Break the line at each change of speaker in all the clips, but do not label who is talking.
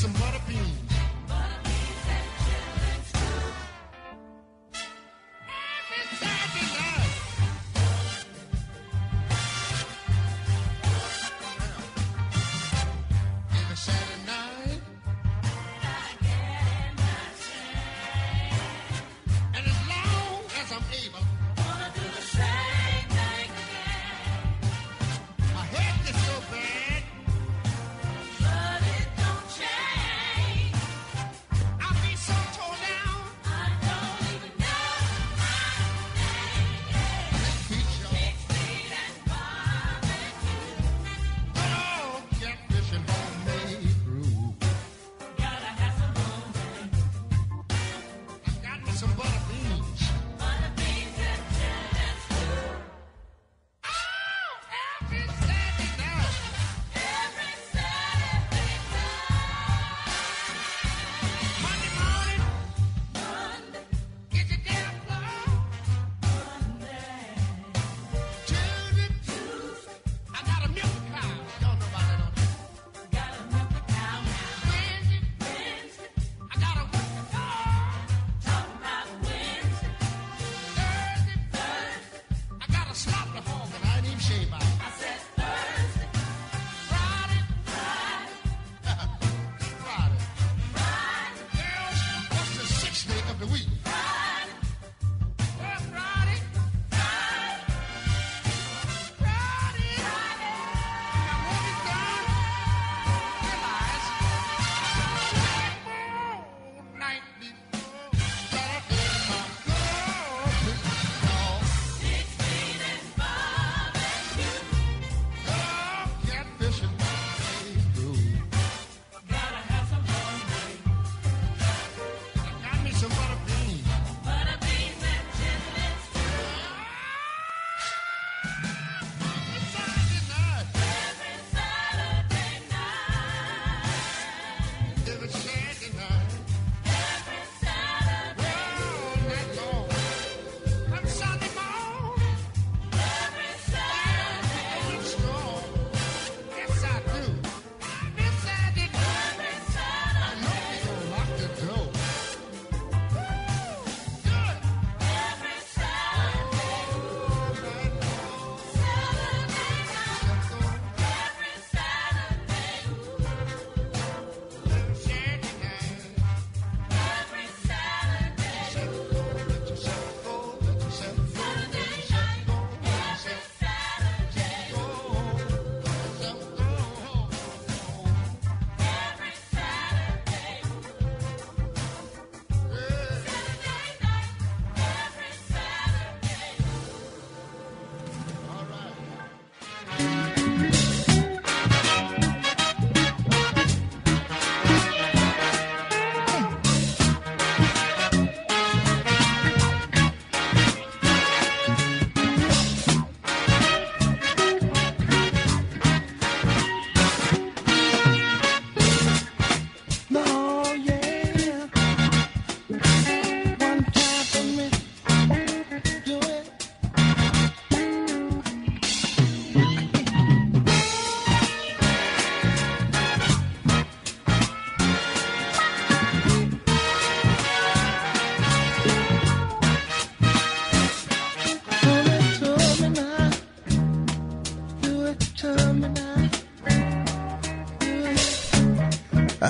some butter beans.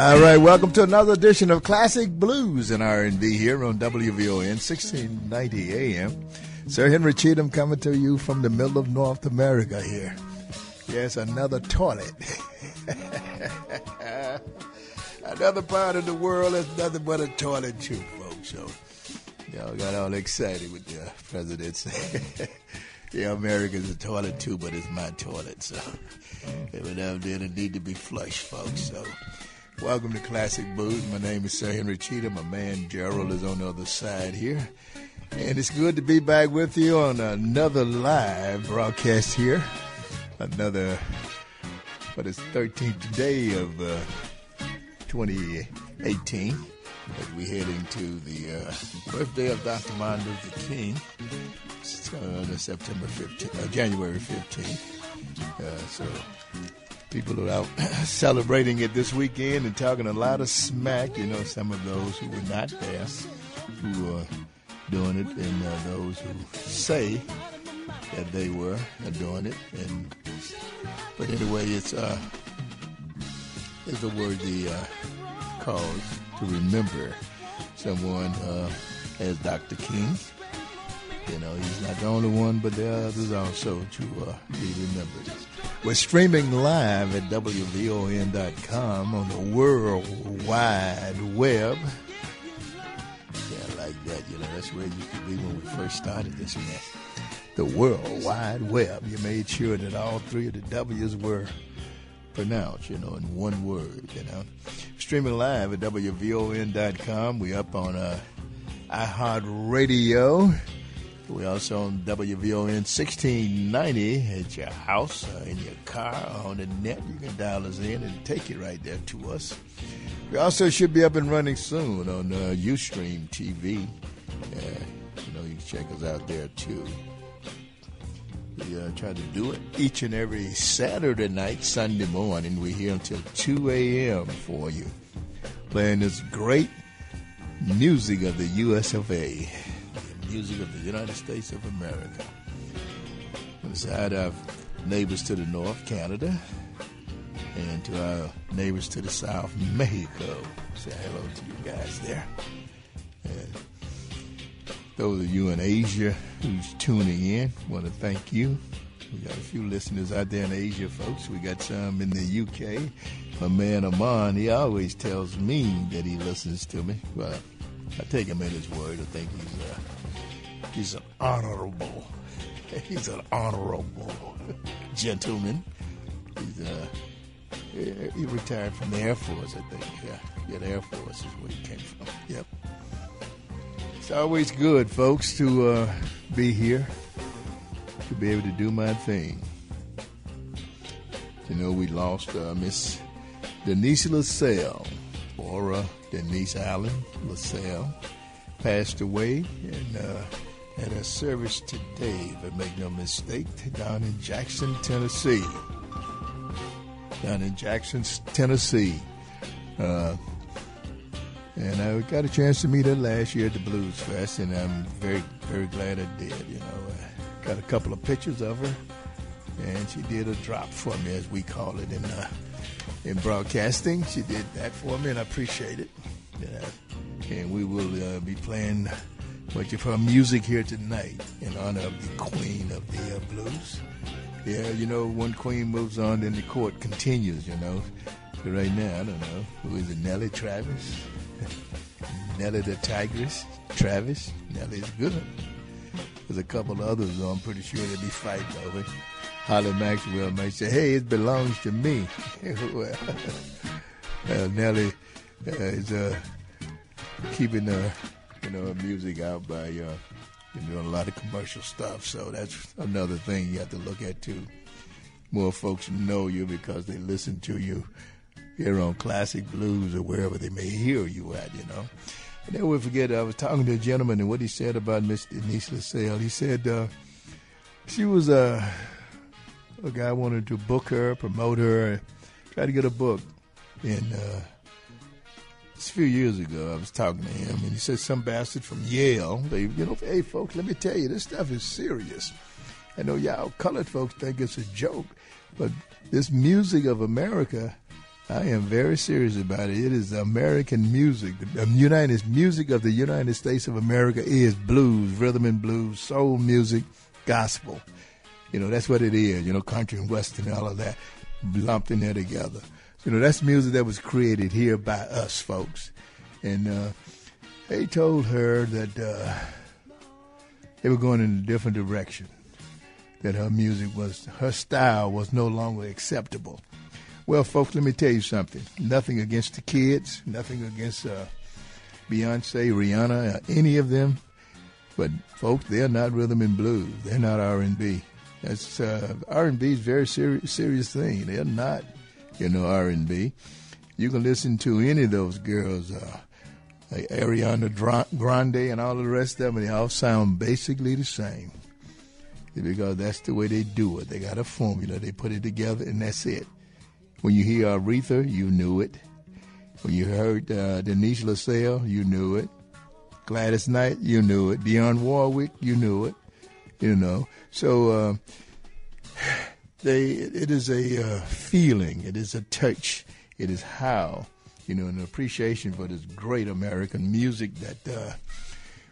All right,
welcome to another edition of Classic Blues and R&B here on WVON 1690 AM. Sir Henry Cheatham coming to you from the middle of North America here. Yes, another toilet. another part of the world that's nothing but a toilet too, folks. So y'all got all excited with the presidents. yeah, America's a toilet too, but it's my toilet. So every now and then it need to be flushed, folks. So welcome to Classic Blues. My name is Sir Henry Cheatham. My man Gerald is on the other side here. And it's good to be back with you on another live broadcast here. Another, what is 13th day of uh, 2018 as we head into the uh, birthday of Dr. Martin Luther King. It's uh, September 15th, uh, January 15th. Uh, so People are out celebrating it this weekend and talking a lot of smack. You know, some of those who were not there who are doing it, and uh, those who say that they were doing it. And but anyway, it's uh, it's a worthy uh, cause to remember someone uh, as Dr. King. You know, he's not the only one, but there are others also to uh, be remembered. We're streaming live at WVON.com on the World Wide Web. Yeah, I like that. You know, that's where you could be when we first started this mess. The World Wide Web. You made sure that all three of the W's were pronounced, you know, in one word, you know. Streaming live at WVON.com. We up on uh, iHeartRadio. We also on WVON 1690 at your house, uh, in your car, on the net. You can dial us in and take it right there to us. We also should be up and running soon on uh, Ustream TV. Uh, you know, you can check us out there too. We uh, try to do it each and every Saturday night, Sunday morning. We're here until 2 a.m. for you, playing this great music of the USFA. Music of the United States of America. On the side of neighbors to the north, Canada, and to our neighbors to the south, Mexico. Say hello to you guys there. And those of you in Asia who's tuning in, want to thank you. We got a few listeners out there in Asia, folks. We got some in the UK. My man Amon, he always tells me that he listens to me. Well, I take him at his word. I think he's uh, he's an honorable, he's an honorable gentleman. He's uh, he retired from the Air Force, I think. Yeah, yeah, the Air Force is where he came from. Yep. It's always good, folks, to uh, be here, to be able to do my thing. You know, we lost uh, Miss Denise LaSalle, uh, Denise Allen LaSalle, passed away and uh, had a service today, I make no mistake, down in Jackson, Tennessee. Down in Jackson, Tennessee. Uh, and I got a chance to meet her last year at the Blues Fest, and I'm very, very glad I did. You know, I got a couple of pictures of her, and she did a drop for me, as we call it in uh, in broadcasting. She did that for me, and I appreciate it. Yeah. And we will uh, be playing much of her music here tonight in honor of the Queen of the uh, Blues. Yeah, you know, one queen moves on, then the court continues. You know, right now I don't know who is it, Nellie Travis. Nellie the Tigress, Travis. Nellie's good. There's a couple of others though, I'm pretty sure they'll be fighting over. Holly Maxwell might say, hey, it belongs to me. well, uh, Nellie uh, is uh, keeping uh, you know, music out by uh, doing a lot of commercial stuff. So that's another thing you have to look at, too. More folks know you because they listen to you here on Classic Blues or wherever they may hear you at, you know. And then we forget, I was talking to a gentleman and what he said about Miss Denise LaSalle. He said uh, she was uh, a guy wanted to book her, promote her, try to get a book. And uh, a few years ago, I was talking to him, and he said some bastard from Yale. They, you know, hey folks, let me tell you, this stuff is serious. I know y'all colored folks think it's a joke, but this music of America I am very serious about it. It is American music. The United music of the United States of America is blues, rhythm and blues, soul music, gospel. You know, that's what it is. You know, country and western, and all of that lumped in there together. You know, that's music that was created here by us folks. And uh, they told her that uh, they were going in a different direction. That her music was, her style was no longer acceptable. Well, folks, let me tell you something. Nothing against the kids, nothing against uh, Beyonce, Rihanna, uh, any of them. But folks, they're not rhythm and blues. They're not R and B. That's uh, R and B is a very serious serious thing. They're not, you know, R and B. You can listen to any of those girls, uh, like Ariana Grande and all the rest of them. And they all sound basically the same because that's the way they do it. They got a formula. They put it together, and that's it. When you hear Aretha, you knew it. When you heard uh, Denise LaSalle, you knew it. Gladys Knight, you knew it. Dionne Warwick, you knew it. You know, so uh, they it is a uh, feeling, it is a touch, it is how you know an appreciation for this great American music that uh,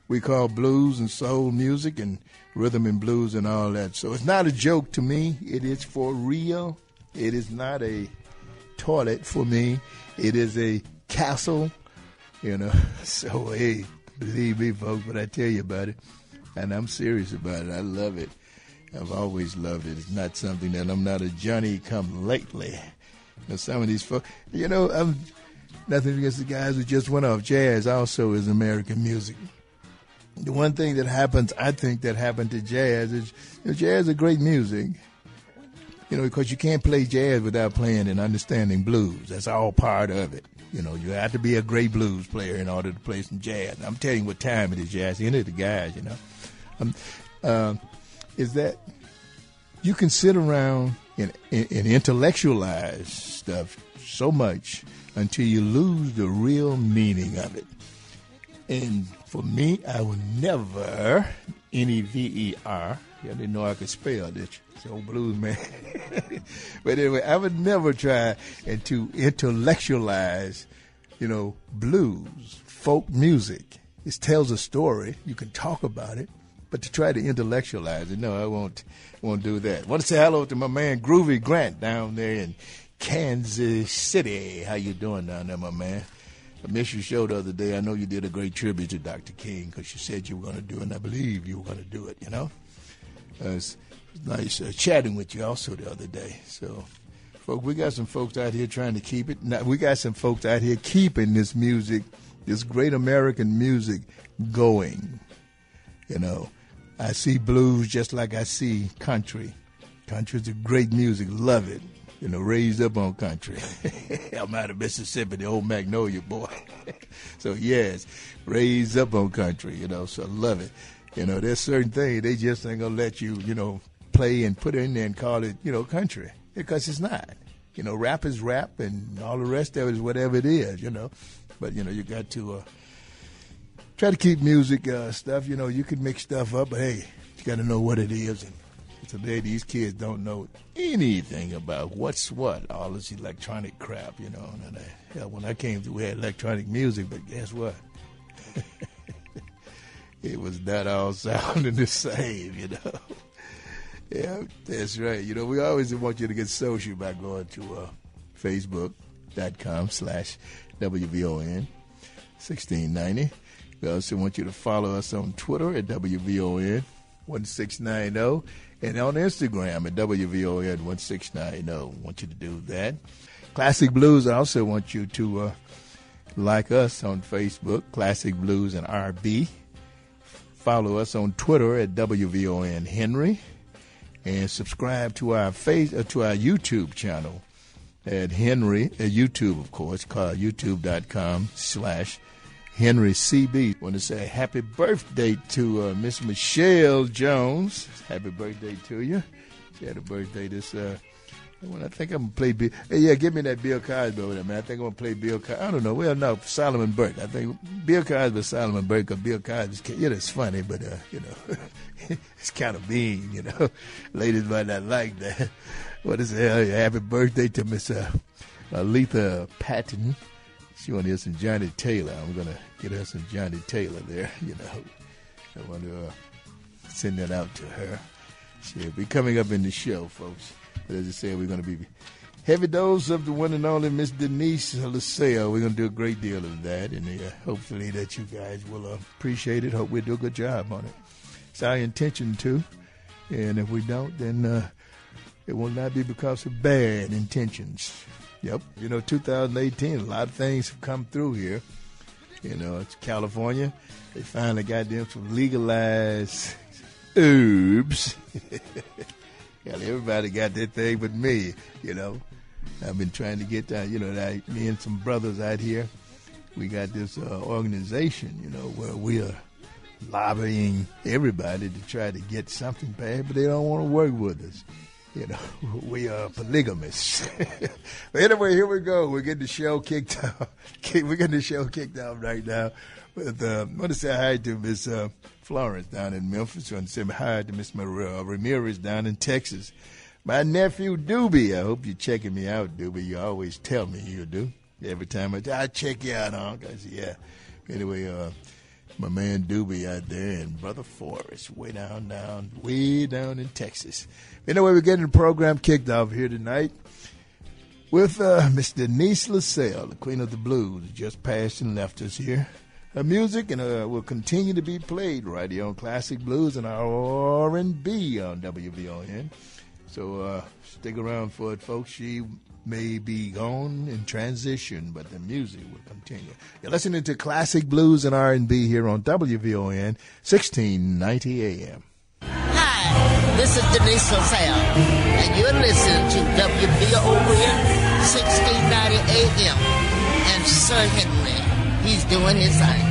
we call blues and soul music and rhythm and blues and all that. So it's not a joke to me. It is for real. It is not a toilet for me. It is a castle. You know, so hey, believe me, folks, when I tell you about it, and I'm serious about it. I love it. I've always loved it. It's not something that I'm not a Johnny come lately. Some of these folks, you know, I'm nothing against the guys who just went off. Jazz also is American music. The one thing that happens, I think, that happened to jazz is you know, jazz is great music. You know, because you can't play jazz without playing and understanding blues. That's all part of it. You know, you have to be a great blues player in order to play some jazz. I'm telling you what time it is, jazz. Any of the guys, you know, um, uh, is that you can sit around and, and, and intellectualize stuff so much until you lose the real meaning of it. And for me, I would never, N E V E R, you didn't know I could spell? It's old blues man. but anyway, I would never try and to intellectualize, you know, blues, folk music. It tells a story. You can talk about it, but to try to intellectualize it, no, I won't. Won't do that. Want to say hello to my man Groovy Grant down there in Kansas City. How you doing down there, my man? I missed your show the other day. I know you did a great tribute to Dr. King because you said you were going to do it, and I believe you were going to do it, you know? Uh, it's, it's nice uh, chatting with you also the other day. So, folks, we got some folks out here trying to keep it. Now, we got some folks out here keeping this music, this great American music going, you know? I see blues just like I see country. Country's a great music, love it you know, raised up on country. I'm out of Mississippi, the old Magnolia boy. so yes, raised up on country, you know, so love it. You know, there's certain things they just ain't gonna let you, you know, play and put in there and call it, you know, country. Because it's not. You know, rap is rap and all the rest of it is whatever it is, you know. But, you know, you got to uh, try to keep music uh, stuff, you know, you can mix stuff up, but hey, you gotta know what it is and Today, these kids don't know anything about what's what, all this electronic crap, you know. And I, when I came through, we had electronic music, but guess what? it was not all sounding the same, you know. Yeah, that's right. You know, we always want you to get social by going to uh, Facebook.com slash WVON 1690. We also want you to follow us on Twitter at WVON 1690 and on Instagram at WVON 1690. Want you to do that. Classic Blues, I also want you to uh, like us on Facebook, Classic Blues and RB. Follow us on Twitter at WVON Henry. And subscribe to our face uh, to our YouTube channel at Henry, uh, YouTube, of course, called youtube.com slash Henry CB. Want to say happy birthday to uh, Miss Michelle Jones. Happy birthday to you. She had a birthday this. Uh, when I think I'm gonna play Bill. Hey, yeah, give me that Bill Cosby over there, man. I think I'm gonna play Bill. Cosby. I don't know. Well, no, Solomon Burke. I think Bill Cosby, Solomon Burke. Cause Bill Cosby's. Yeah, it's funny, but uh, you know, it's kind of mean. You know, ladies might not like that. What is it? Happy birthday to Miss uh, Aletha Patton. She want to hear some Johnnie Taylor. I'm gonna get her some Johnnie Taylor there. You know, I want to uh, send that out to her. She'll be coming up in the show, folks. But as I said, we're going to be heavy dose of the one and only Miss Denise LaSalle. We're going to do a great deal of that, and uh, hopefully that you guys will uh, appreciate it. Hope we do a good job on it. It's our intention to, and if we don't, then uh, it will not be because of bad intentions. Yep. You know, 2018, a lot of things have come through here. You know, it's California. They finally got them some legalized herbs. Hell, everybody got that thing but me, you know. I've been trying to get that, you know, me and some brothers out here, we got this uh, organization, you know, where we are lobbying everybody to try to get something passed, but they don't want to work with us. You know, we are polygamists. but anyway, here we go. We're getting the show kicked off. We're getting the show kicked off right now. With, uh, I want to say hi to Miss uh, Florence down in Memphis. I want to say hi to Miss Mar- uh, Ramirez down in Texas. My nephew Doobie. I hope you're checking me out, Doobie. You always tell me you do. Every time I, I check you out, huh? I say, yeah. Anyway, uh, my man Doobie out there and Brother Forrest way down, down, way down in Texas. Anyway, we're getting the program kicked off here tonight with uh, Miss Denise LaSalle, the Queen of the Blues, just passed and left us here. Her music and uh, will continue to be played right here on Classic Blues and our R&B on WVON. So uh, stick around for it, folks. She may be gone in transition, but the music will continue. You're listening to Classic Blues and R&B here on WVON, 1690 AM.
Hi, this is Denise LaSalle, and you're listening to WVON 1690 AM. And Sir Henry, he's doing his thing.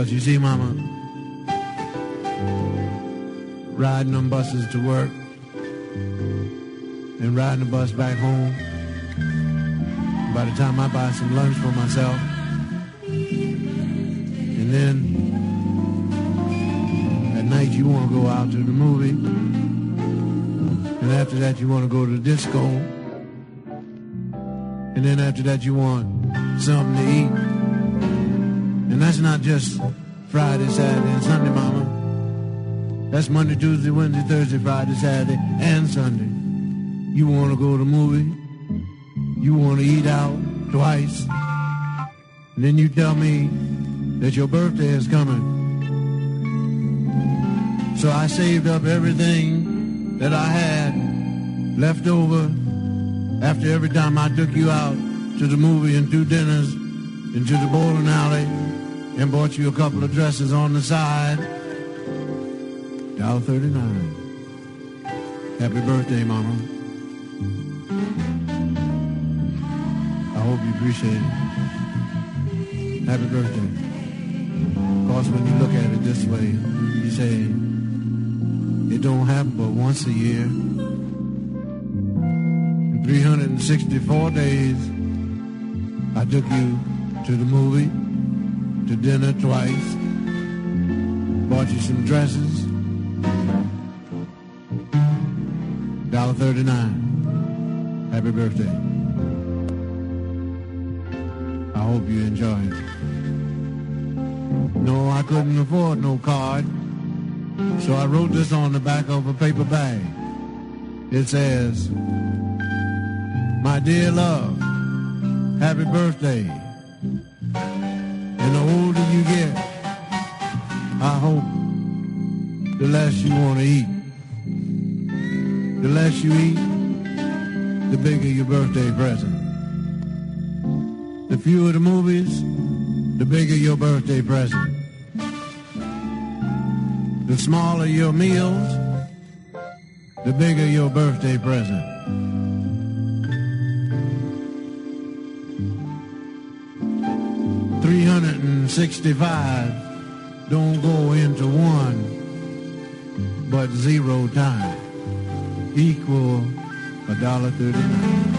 Because you see, Mama, riding on buses to work and riding the bus back home. By the time I buy some lunch for myself, and then at night you want to go out to the movie, and after that you want to go to the disco, and then after that you want something to eat. And that's not just Friday, Saturday, and Sunday, Mama. That's Monday, Tuesday, Wednesday, Thursday, Friday, Saturday, and Sunday. You want to go to the movie. You want to eat out twice. And then you tell me that your birthday is coming. So I saved up everything that I had left over after every time I took you out to the movie and two dinners and to the bowling alley and bought you a couple of dresses on the side. Dollar thirty-nine. Happy birthday, Mama. I hope you appreciate it. Happy birthday. Of course, when you look at it this way, you say, it don't happen but once a year. In 364 days, I took you to the movie, to dinner twice, bought you some dresses, dollar thirty-nine. Happy birthday. I hope you enjoy it. No, I couldn't afford no card, so I wrote this on the back of a paper bag. It says, My dear love, happy birthday. And the you get, I hope the less you want to eat. The less you eat, the bigger your birthday present. The fewer the movies, the bigger your birthday present. The smaller your meals, the bigger your birthday present. Three hundred and sixty-five don't go into one, but zero time equal a dollar thirty-nine.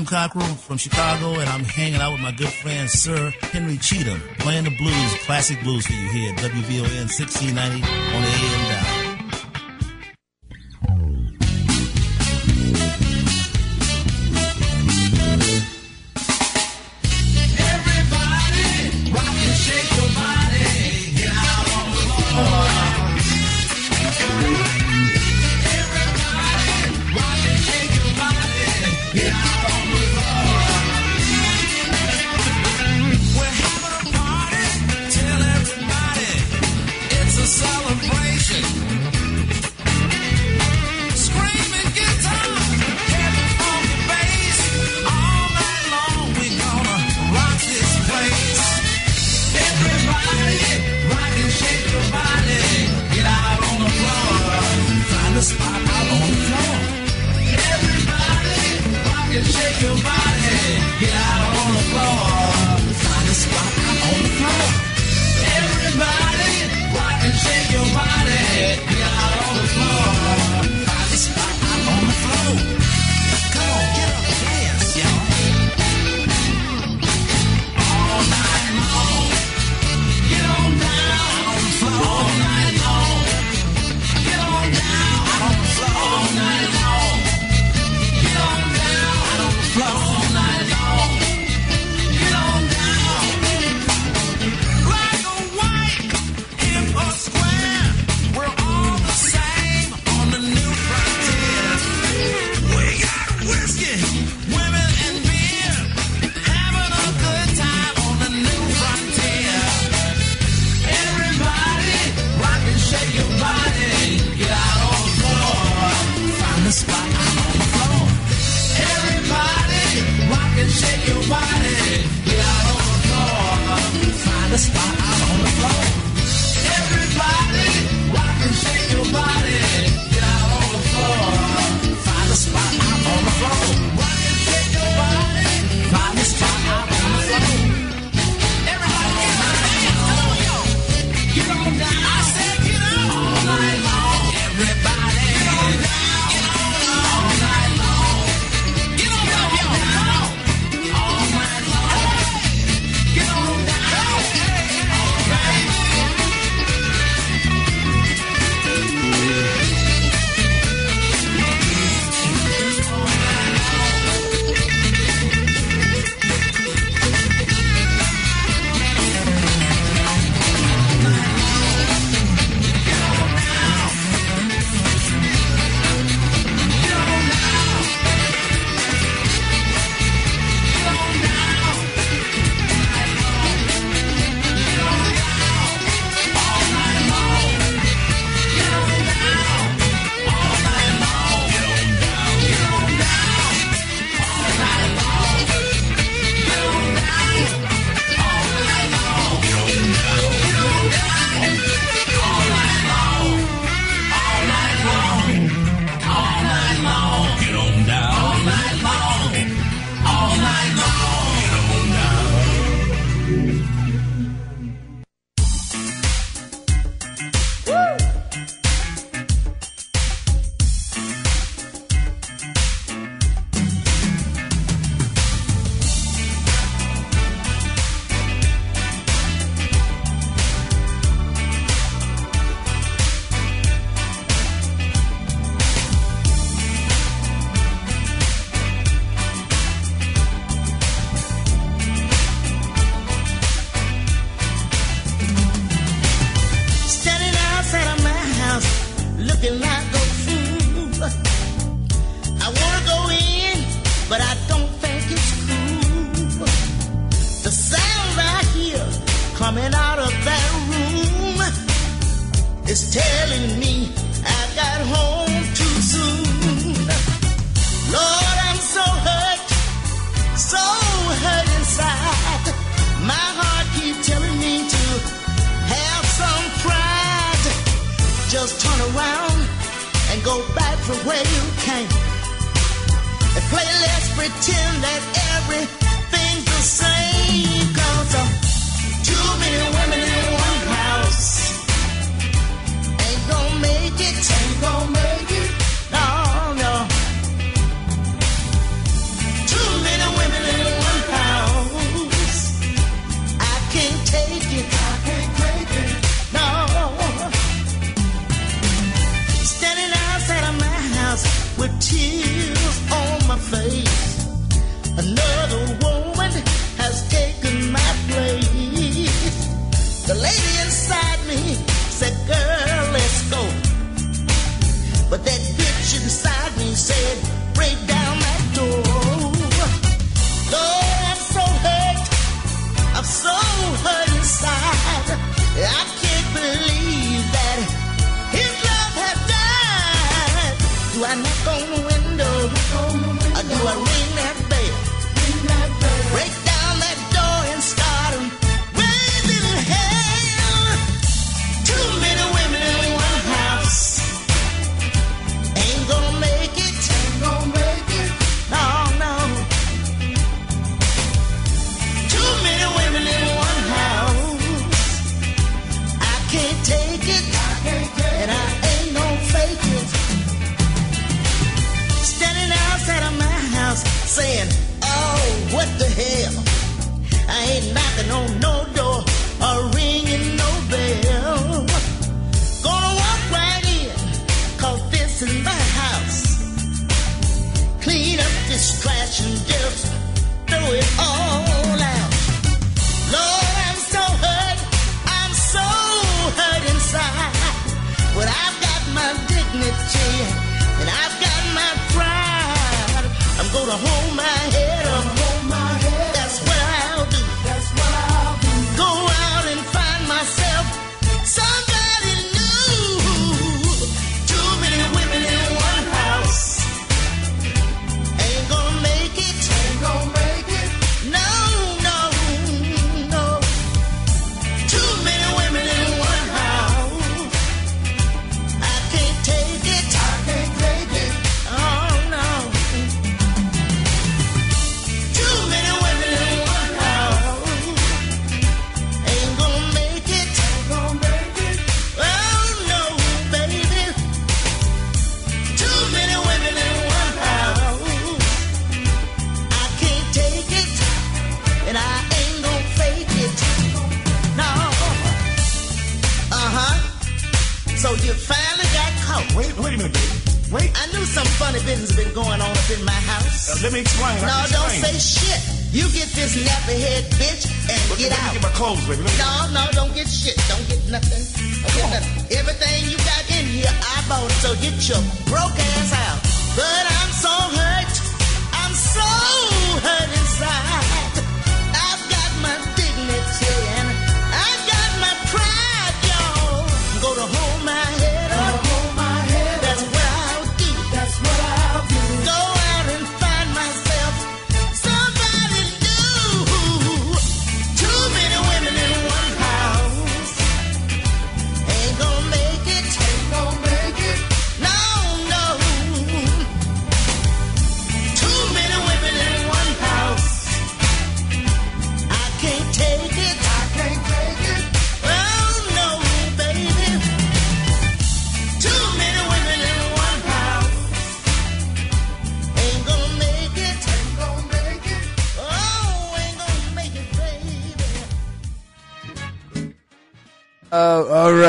Sam Cockrell from Chicago, and I'm hanging out with my good friend Sir Henry Cheatham, playing the blues, classic blues for you here at WVON 1690 on the AM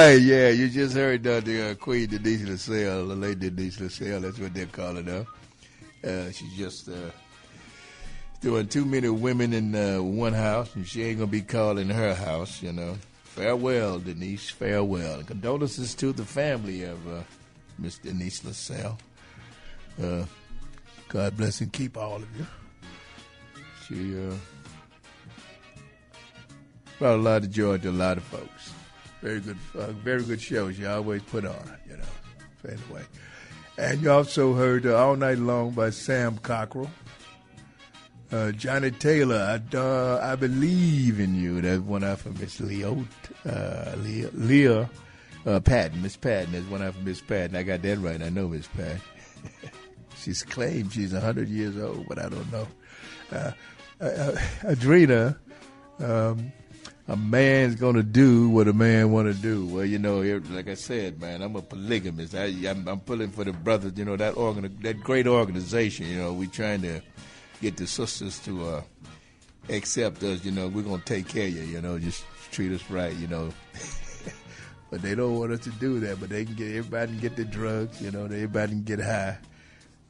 right,
yeah, you just heard uh, the uh, Queen Denise LaSalle, the lady Denise LaSalle, that's what they're calling her. Uh, she's just uh, doing too many women in uh, one house, and she ain't gonna be calling her house, you know. Farewell, Denise, farewell. And condolences to the family of uh, Miss Denise LaSalle. Uh, God bless and keep all of you. She uh, brought a lot of joy to a lot of folks. Very good, uh, very good show. She always put on, you know. Anyway, and you also heard uh, all night long by Sam Cockrell. Uh, Johnnie Taylor, I, I believe in you. That's one out from Miss Leo, uh, Leah, Leah uh, Patton, Miss Patton. That's one out from Miss Patton. I got that right. I know Miss Patton. she's claimed she's hundred years old, but I don't know. Uh, Adrena, um, a man's gonna do what a man want to do. Well, you know, like I said, man, I'm a polygamist. I, I'm, I'm pulling for the brothers. You know that organ, that great organization. You know, we trying to get the sisters to uh, accept us. You know, we're gonna take care of you. You know, just treat us right. You know. But they don't want us to do that. But they can get everybody can get the drugs. You know, everybody can get high.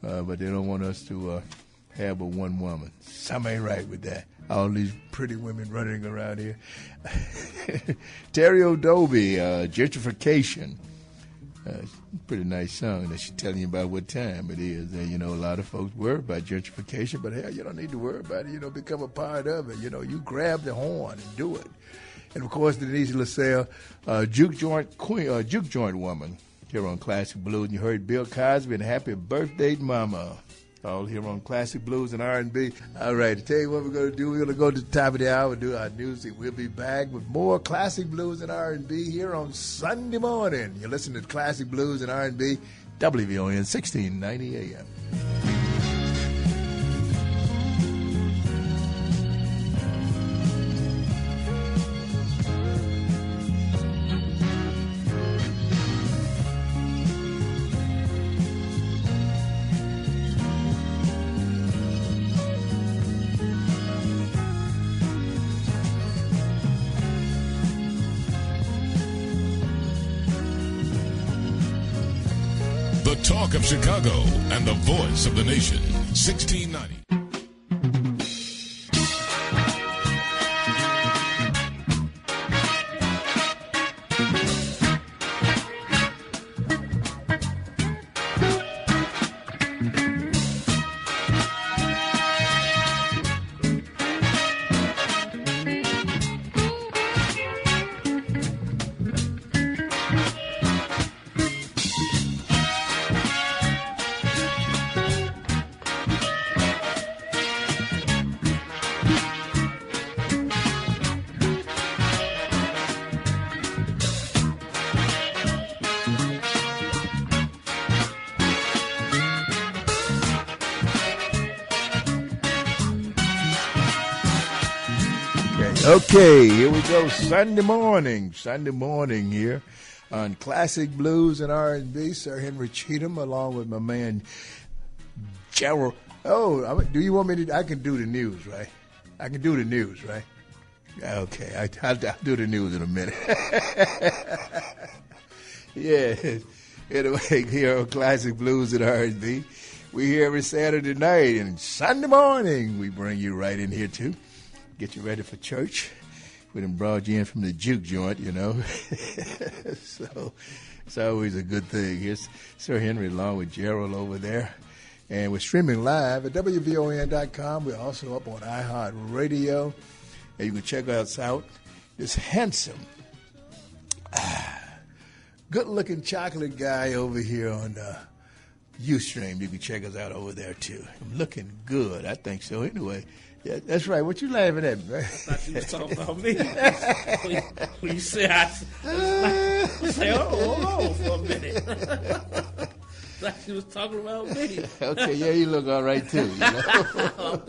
Uh, but they don't want us to uh, have but one woman. Something ain't right with that. All these pretty women running around here. Terrie Odabi, uh, gentrification. Uh, pretty nice song that she's telling you about what time it is. And, you know, a lot of folks worry about gentrification, but hell, you don't need to worry about it. You know, become a part of it. You know, you grab the horn and do it. And of course, Denise LaSalle, uh, juke joint queen, uh, juke joint woman, here on Classic Blues. And you heard Bill Cosby and Happy Birthday, Mama. All here on Classic Blues and R&B. All right, to tell you what we're going to do, we're going to go to the top of the hour and do our music. We'll be back with more Classic Blues and R&B here on Sunday morning. You're listening to Classic Blues and R&B, WVON 1690 AM.
Chicago and the voice of the nation. 1690.
Sunday morning, Sunday morning here on Classic Blues and R&B. Sir Henry Cheatham, along with my man Gerald. Oh, do you want me to? I can do the news, right? I can do the news, right? Okay, I, I'll, I'll do the news in a minute. yeah. Anyway, here on Classic Blues and R&B, we here every Saturday night and Sunday morning. We bring you right in here too get you ready for church. We done brought you in from the juke joint, you know. so it's always a good thing. Here's Sir Henry along with Gerald over there. And we're streaming live at WVON.com. We're also up on iHeartRadio. And you can check us out. This handsome, good looking chocolate guy over here on uh, Ustream. You can check us out over there too. I'm looking good. I think so. Anyway, yeah, that's right. What you laughing at, man?
thought you was talking about me. when, you say I, I was like, oh, hold on for a minute. like she was talking about me.
okay, yeah, you look all right too. You know?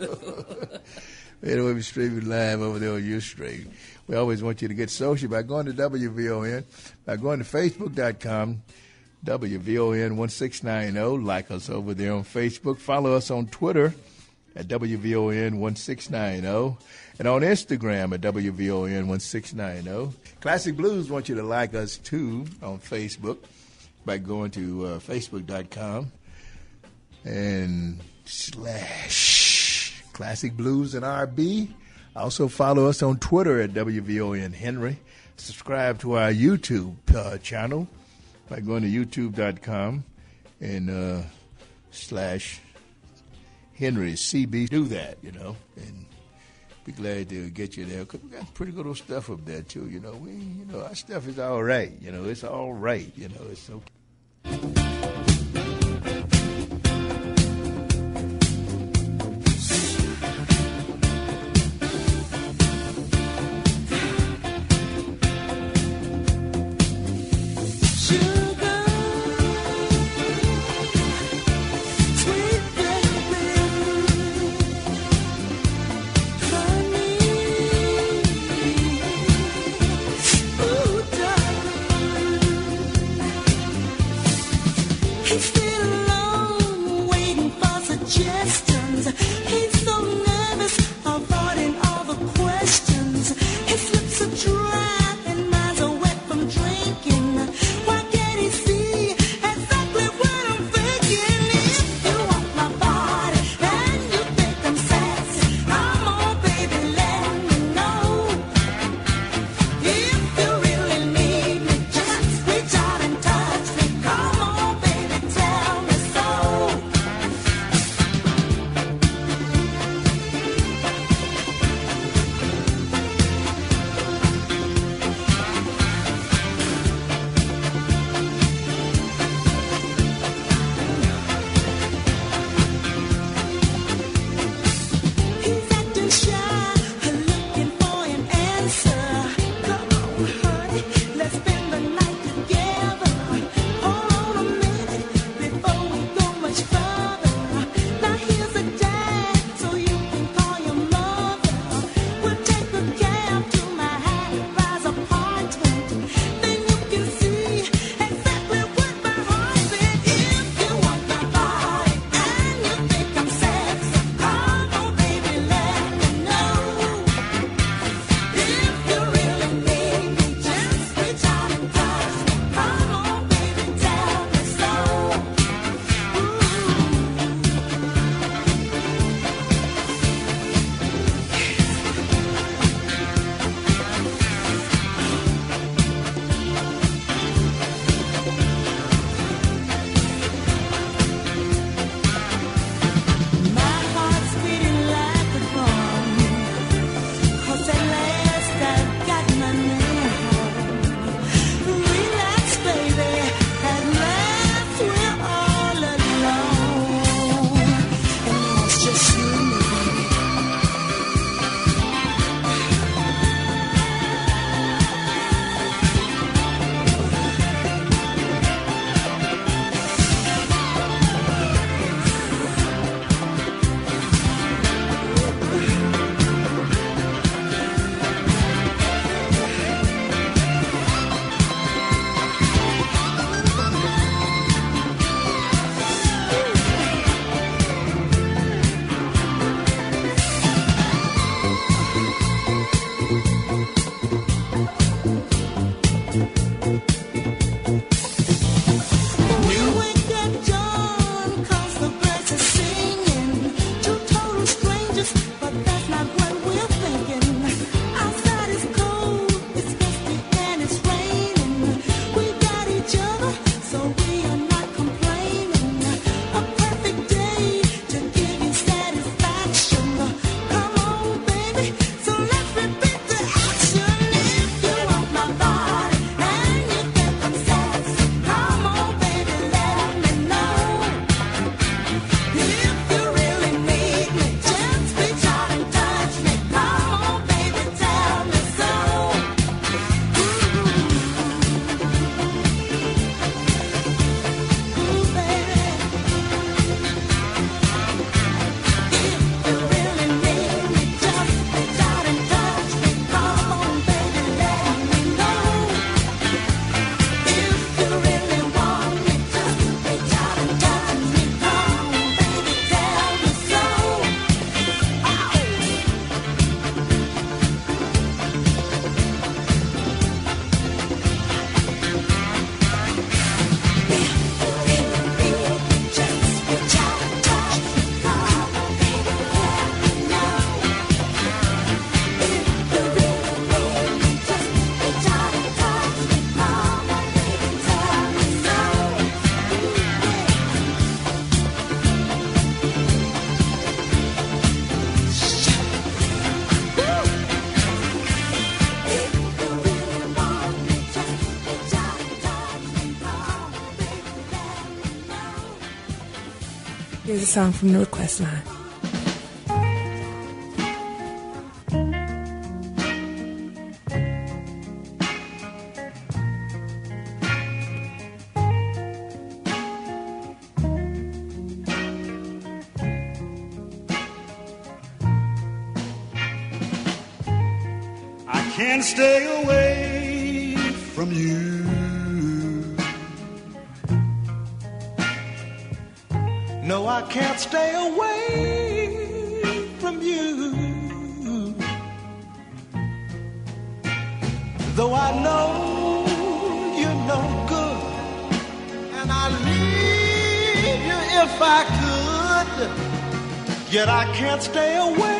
anyway, we're streaming live over there on Ustream. We always want you to get social by going to WVON, by going to Facebook.com, WVON1690. Like us over there on Facebook. Follow us on Twitter at WVON1690 and on Instagram at WVON1690. Classic Blues want you to like us too on Facebook by going to uh, Facebook.com and slash Classic Blues and RB. Also follow us on Twitter at WVON Henry. Subscribe to our YouTube uh, channel by going to YouTube.com and uh, slash Henry CB. Do that, you know, and be glad to get you there. Cause we got pretty good old stuff up there too. You know, we, you know, our stuff is all right. You know, it's all right. You know, it's okay.
Song from the request line.
I can't stay away can't stay away from you. Though I know you're no good, and I leave you if I could, yet I can't stay away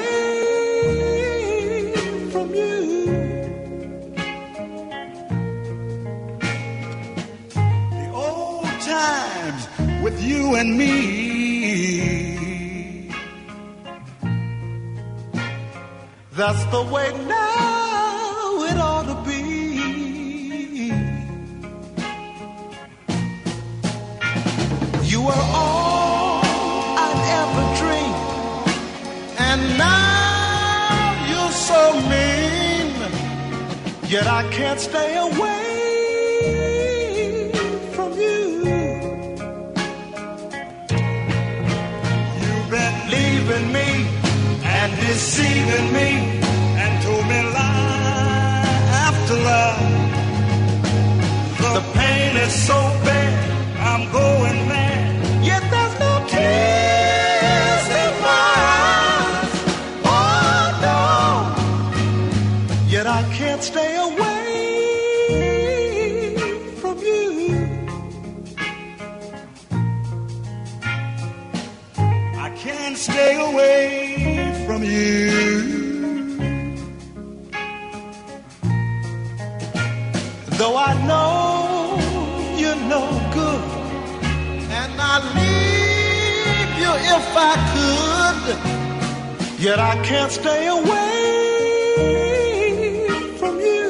away from you. Though I know you're no good, and I'd leave you if I could, yet I can't stay away from you.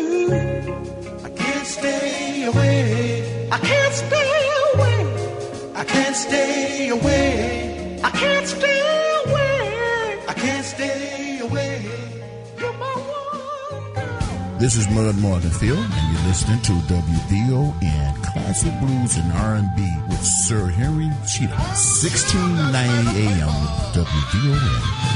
I can't stay away. I can't stay away. I can't stay away. I can't stay can't stay away.
This is Mud Morganfield, and you're listening to WVON Classic Blues and R&B with Sir Henry Cheatham, 1690 AM WVON.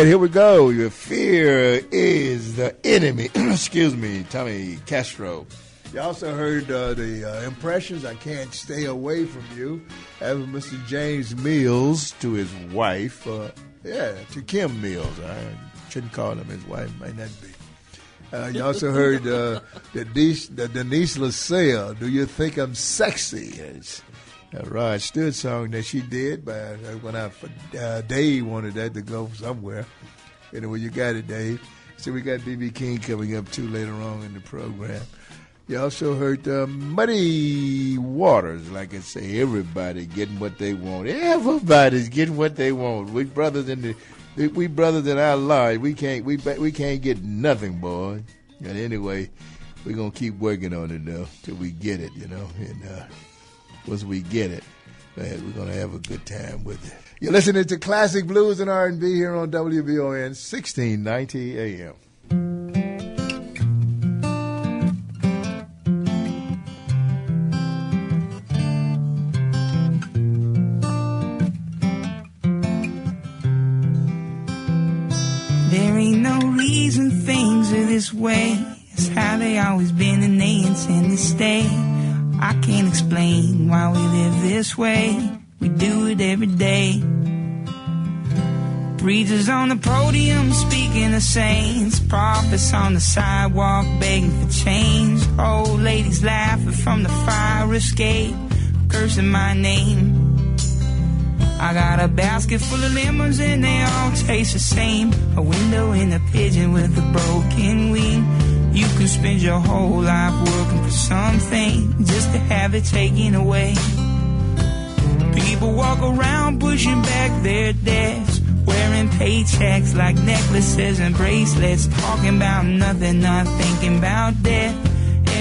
Right,
here we go. Your fear is the enemy. Excuse me, Tommy Castro. You also heard uh, the uh, impressions. I can't stay away from you. As Mr. James Mills to his wife. Uh, yeah, to Kim Mills. I shouldn't call him his wife. Might not be. Uh, you also heard uh, the, Denise, the Denise LaSalle. Do you think I'm sexy? It's a Rod Stewart song that she did, but uh, when I uh, Dave wanted that to go somewhere. Anyway, you got it, Dave. So we got BB King coming up too later on in the program. You also heard uh, Muddy Waters, like I say, everybody getting what they want. Everybody's getting what they want. We brothers in the we- we brothers in our lives. We can't we we can't get nothing, boy. And anyway, we're gonna keep working on it though till we get it, you know. And uh, once we get it, man, we're gonna have a good time with it. You're listening to classic blues and R&B here on WVON 1690 AM.
There ain't no reason things are this way. It's how they always been and they intend to stay. I can't explain why we live this way. We do it every day. Preachers on the podium speaking of saints. Prophets on the sidewalk begging for change. Old ladies laughing from the fire escape. Cursing my name. I got a basket full of lemons and they all taste the same. A window in a pigeon with a broken wing. You can spend your whole life working for something just to have it taken away. People walk around pushing back their desk, wearing paychecks like necklaces and bracelets, talking about nothing, not thinking about death.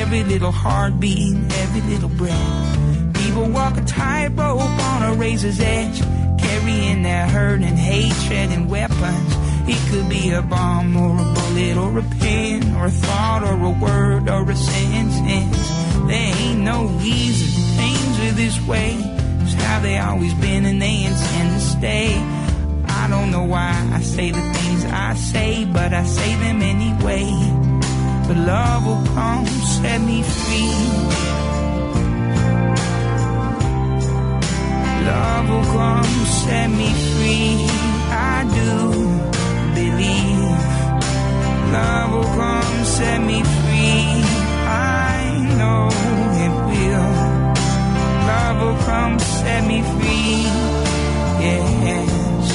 Every little heartbeat, every little breath. People walk a tightrope on a razor's edge, carrying their hurt and hatred and weapons. It could be a bomb or a bullet or a pen or a thought or a word or a sentence. There ain't no reason things are this way. It's how they always been and they intend to stay. I don't know why I say the things I say, but I say them anyway. But love will come, set me free. Love will come, set me free. I do believe. Love will come, set me free. I know it will. Love will come, set me free. Yes.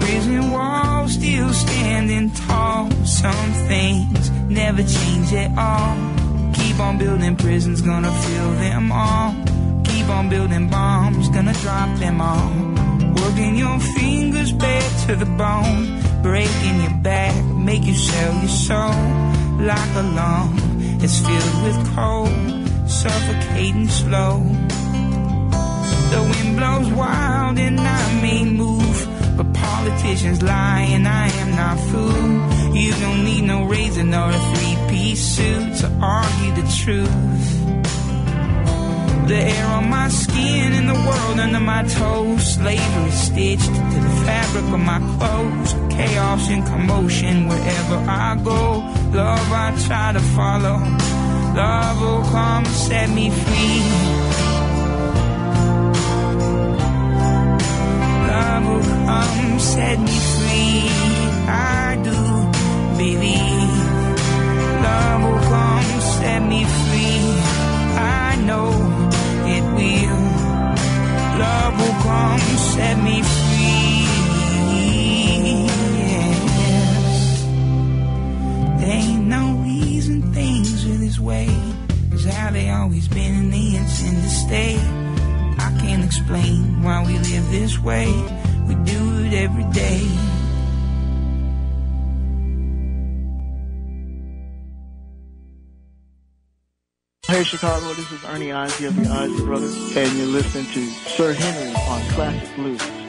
Prison walls still standing tall. Some things never change at all. Keep on building prisons, gonna fill them all. Keep on building bombs, gonna drop them all. Working your fingers bare to the bone. Breaking your back, make you sell your soul. Like a lung, it's filled with cold. Suffocating slow. The wind blows wild and I may move. But politicians lie and I am not fooled. You don't need no razor nor a three piece suit to argue the truth. The air on my skin and the world under my toes. Slavery stitched to the fabric of my clothes. Chaos and commotion wherever I go. Love I try to follow. Love will come set me free. Love will come set me free. I do believe. Love will come set me free. I know Love will come set me free. Yes. There ain't no reason things are this way. It's how they always been and they intend to stay. I can't explain why we live this way. We do it every day.
Hey Chicago, this is Ernie Isley of the Isley Brothers, and you're listening to Sir Henry on Classic Blues.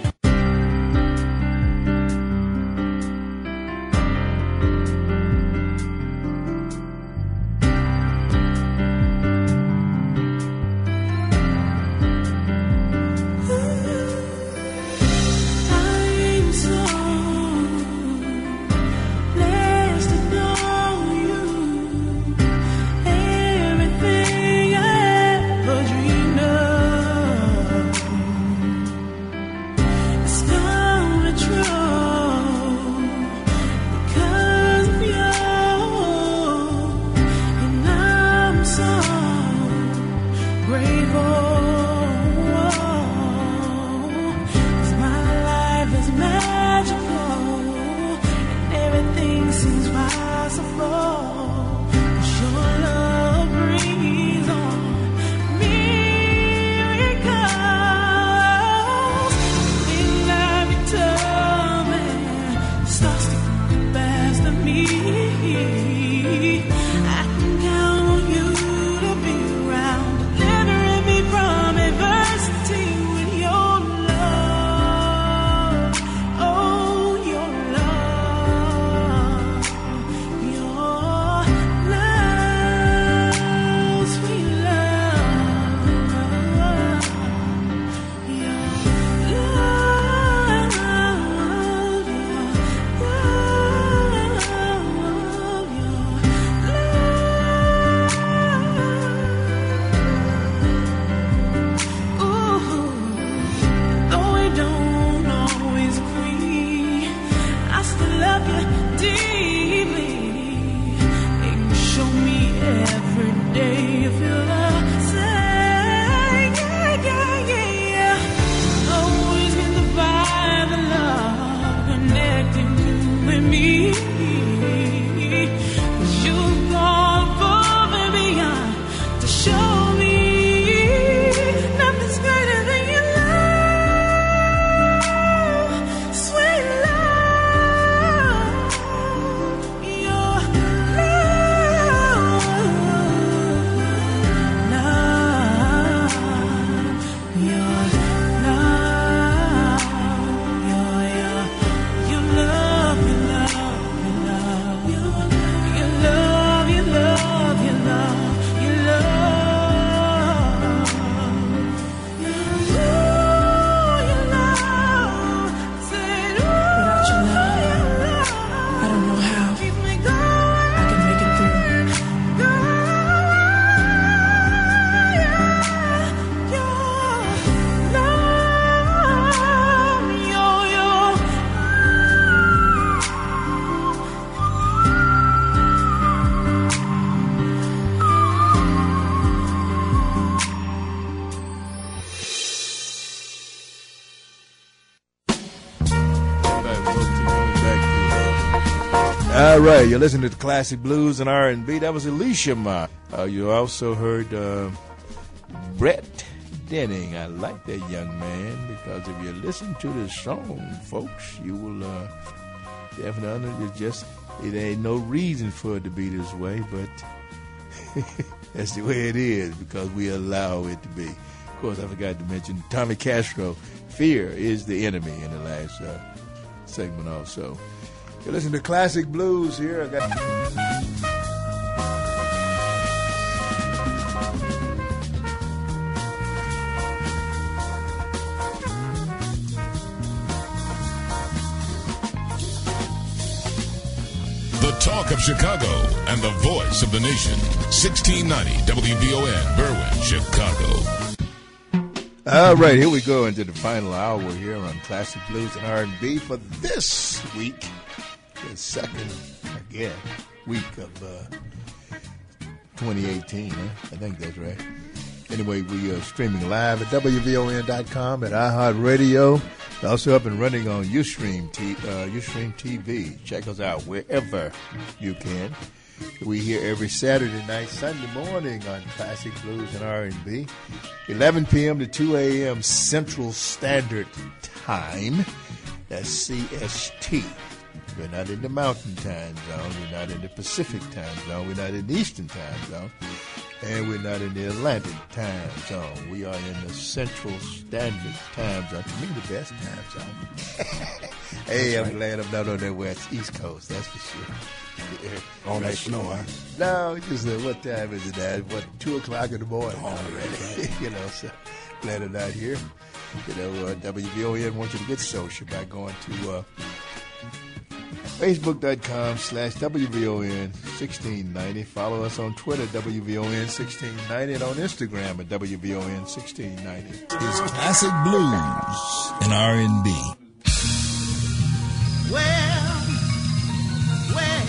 with
me. You're listening to the classic blues and R&B. That was Ma. Uh, you also heard uh, Brett Dennen. I like that young man because if you listen to this song, folks, you will uh, definitely just it ain't no reason for it to be this way, but that's the way it is because we allow it to be. Of course, I forgot to mention Tommy Castro. Fear is the enemy in the last uh, segment also. You listen to classic blues here. I got.
The talk of Chicago and the voice of the nation. 1690 WVON, Berwyn, Chicago.
All right, here we go into the final hour here on classic blues and R&B for this week, the second I guess, week of uh, 2018. Huh? I think that's right. Anyway, we are streaming live at WVON.com at iHeartRadio. Also up and running on Ustream, T, uh, Ustream TV. Check us out wherever you can. We here every Saturday night, Sunday morning on classic blues and R&B, 11 p.m. to 2 a.m. Central Standard Time. That's CST. We're not in the Mountain Time Zone. We're not in the Pacific Time Zone. We're not in the Eastern Time Zone. And we're not in the Atlantic Time Zone. We are in the Central Standard Time Zone. To me, the best time zone. hey, I'm glad I'm not on that West East Coast. That's for sure. Yeah.
All that snow, huh?
No, just uh, what time is it now? What, 2 o'clock in the morning already? you know, so glad I'm not here. You know, uh, WVON wants you to get social by going to uh, Facebook.com slash WVON 1690. Follow us on Twitter, WVON 1690, and on Instagram at WVON 1690.
It's classic blues and R&B.
Well, well,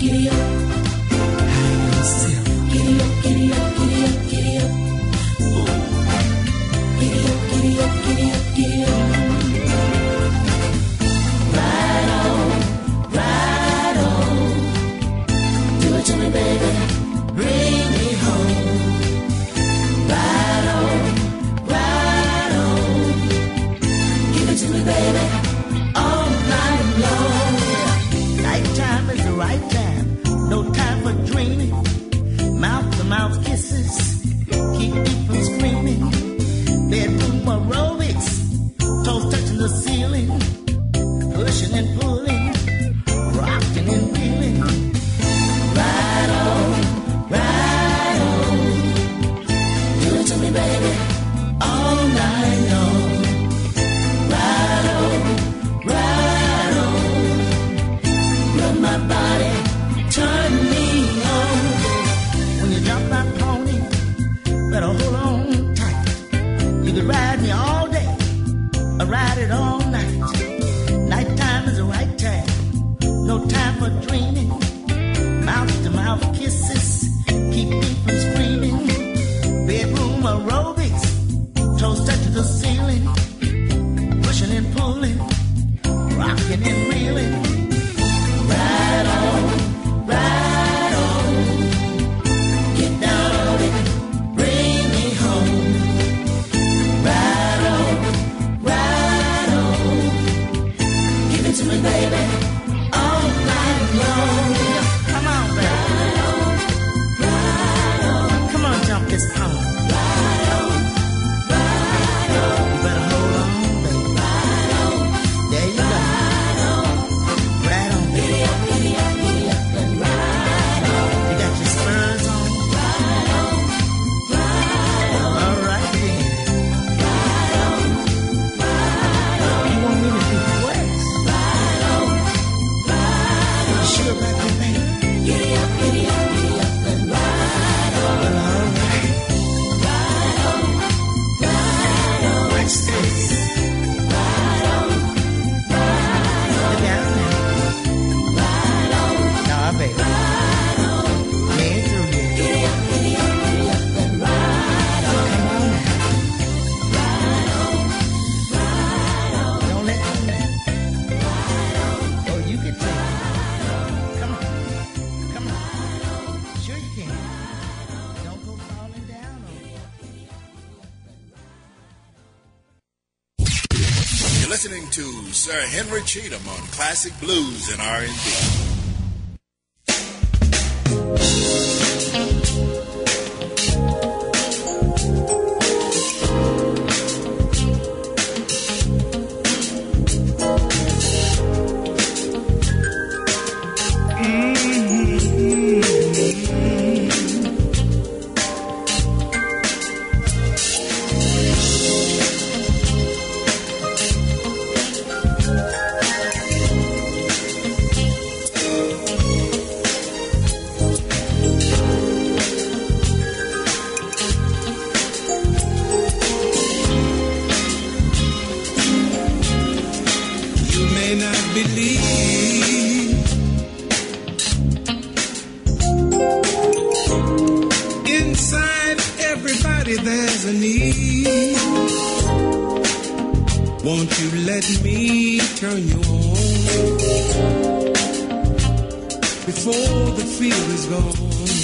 All night
Henry Cheatham on classic blues and R&B.
Won't you let me turn you on before the fear is gone?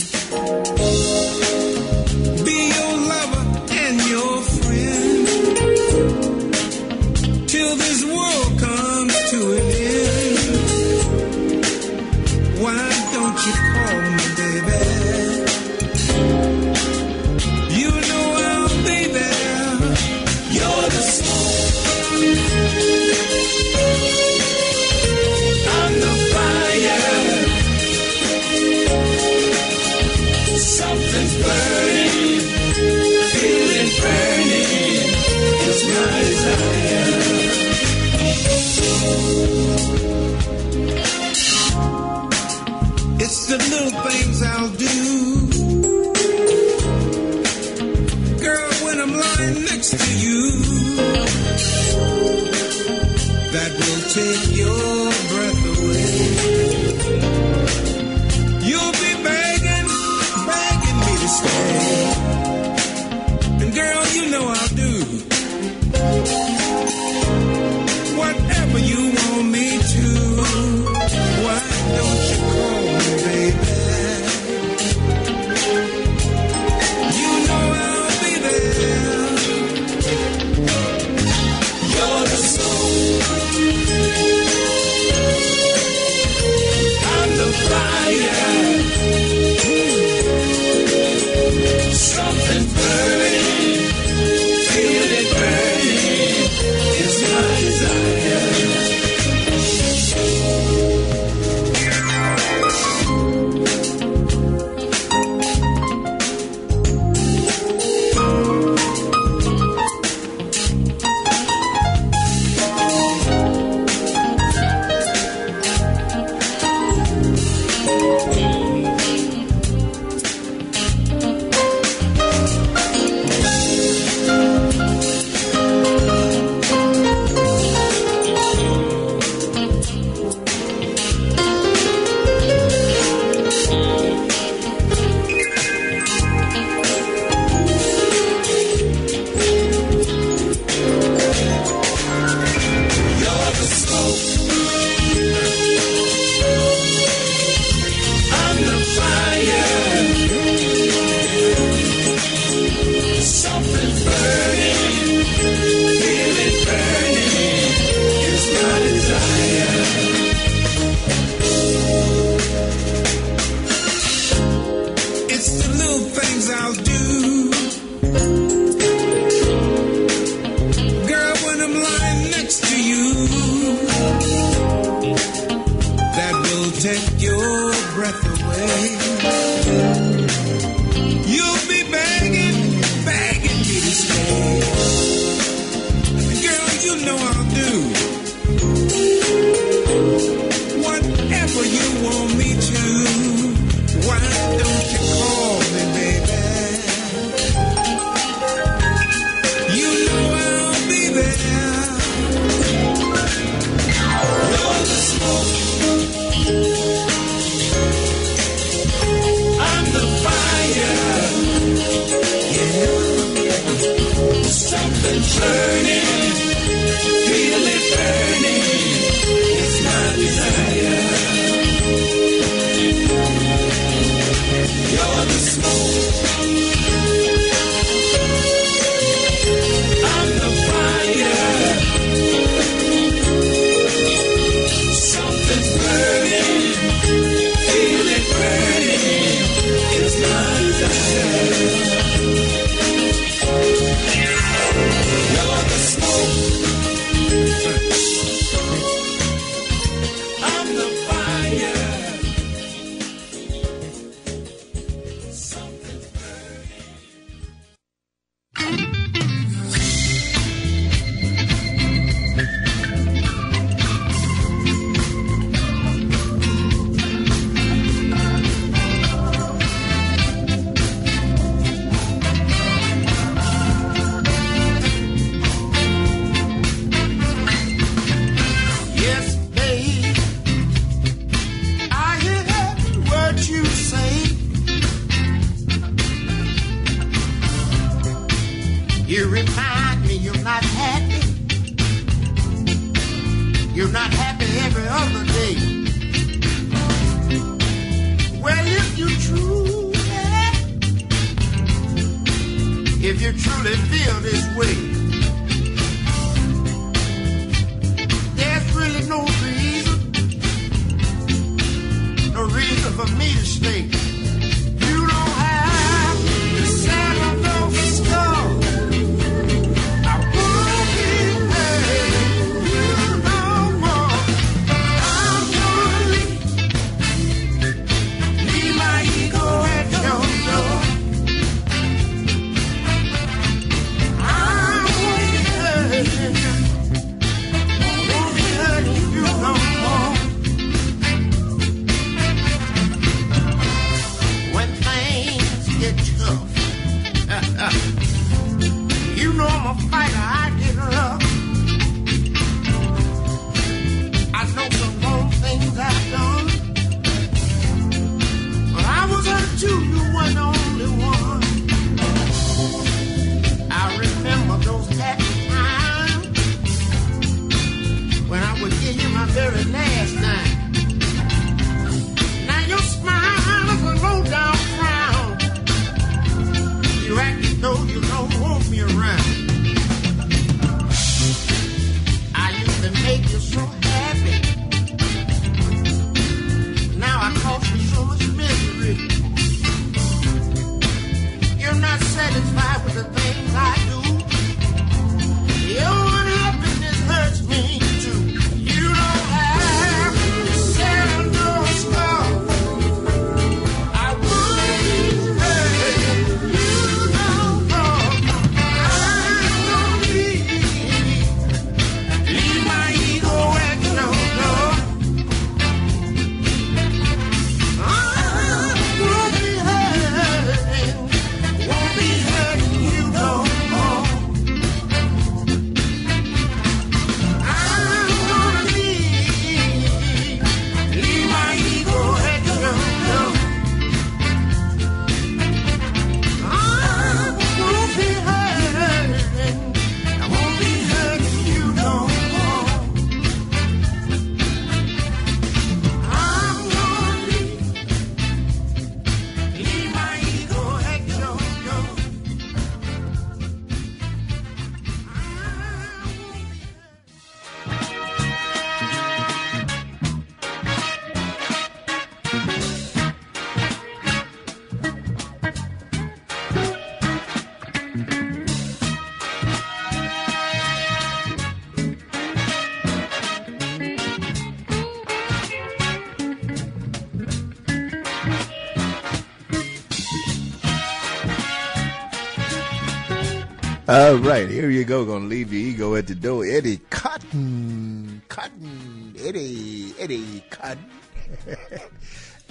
All right, here you go. Gonna leave your ego at the door. Eddie Cotton, Cotton, Eddie, Eddie Cotton.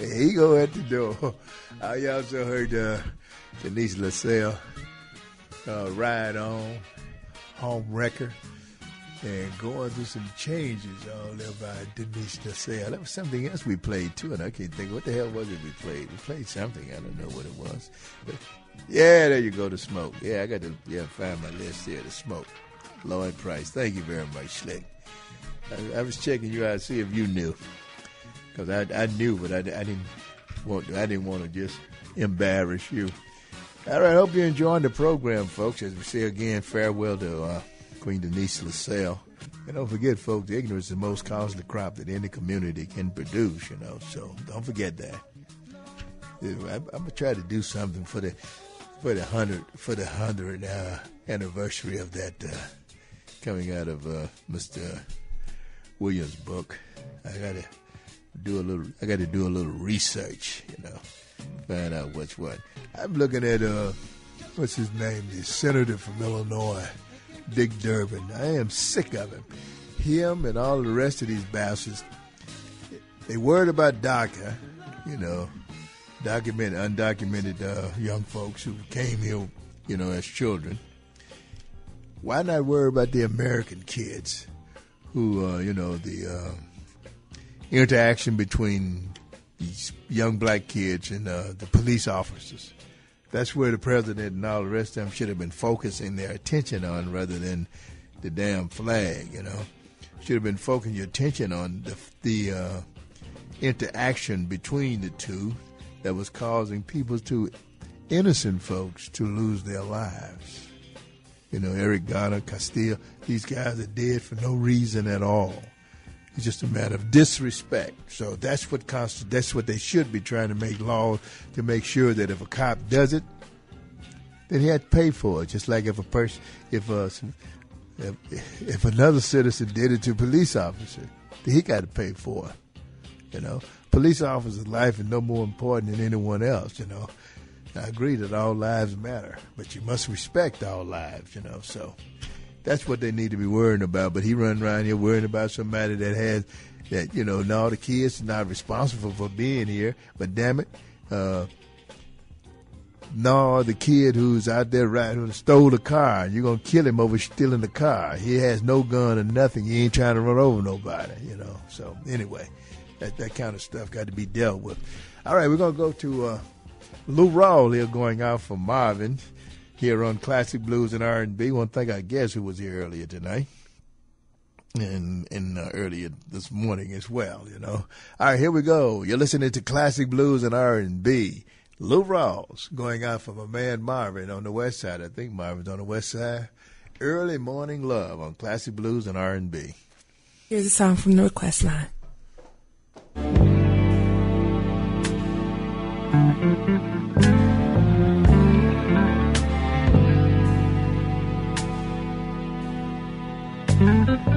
ego at the door. I also heard uh, Denise LaSalle uh, ride on, home wrecker, and going through some changes all there by Denise LaSalle. That was something else we played too, and I can't think what the hell was it we played. We played something. I don't know what it was. But yeah, there you go. The smoke. Yeah, I got to yeah find my list here. The smoke. Lloyd Price. Thank you very much, Slick. I, I was checking you out to see if you knew, because I, I knew, but I, I didn't want to, I didn't want to just embarrass you. All right, hope you're enjoying the program, folks. As we say again, farewell to uh, Queen Denise LaSalle. And don't forget, folks, ignorance is the most costly crop that any community can produce, you know, so don't forget that. I'm, I'm gonna try to do something for the for the hundred for the hundred uh, anniversary of that uh, coming out of uh, Mr. Williams' book. I gotta do a little. I gotta do a little research, you know, find out what's what. I'm looking at uh, what's his name, the senator from Illinois, Dick Durbin. I am sick of him. Him and all the rest of these bastards. They worried about DACA, you know, documented, undocumented uh, young folks who came here, you know, as children. Why not worry about the American kids who, uh, you know, the uh, interaction between these young black kids and uh, the police officers? That's where the president and all the rest of them should have been focusing their attention on rather than the damn flag, you know. Should have been focusing your attention on the, the uh, interaction between the two that was causing people to, innocent folks, to lose their lives. You know, Eric Garner, Castillo, these guys are dead for no reason at all. It's just a matter of disrespect. So that's what const- that's what they should be trying to make laws to make sure that if a cop does it, then he had to pay for it. Just like if a person, if a, if, if another citizen did it to a police officer, he got to pay for it. You know, police officer's life is no more important than anyone else. You know, I agree that all lives matter, but you must respect all lives. You know, so that's what they need to be worrying about. But he run around here worrying about somebody that has that you know. now the kids are not responsible for being here, but damn it, uh, no, the kid who's out there riding who stole the car, you're gonna kill him over stealing the car. He has no gun or nothing. He ain't trying to run over nobody, you know. So anyway, that that kind of stuff got to be dealt with. All right, we're gonna go to uh, Lou Rawls here going out for Marvin here on Classic Blues and R&B. One thing I guess who was here earlier tonight and and uh, earlier this morning as well. You know. All right, here we go. You're listening to Classic Blues and R&B. Lou Rawls going out for my man Marvin on the west side. I think Marvin's on the west side. Early morning love on Classic Blues and R&B.
Here's a song from the request line.
Early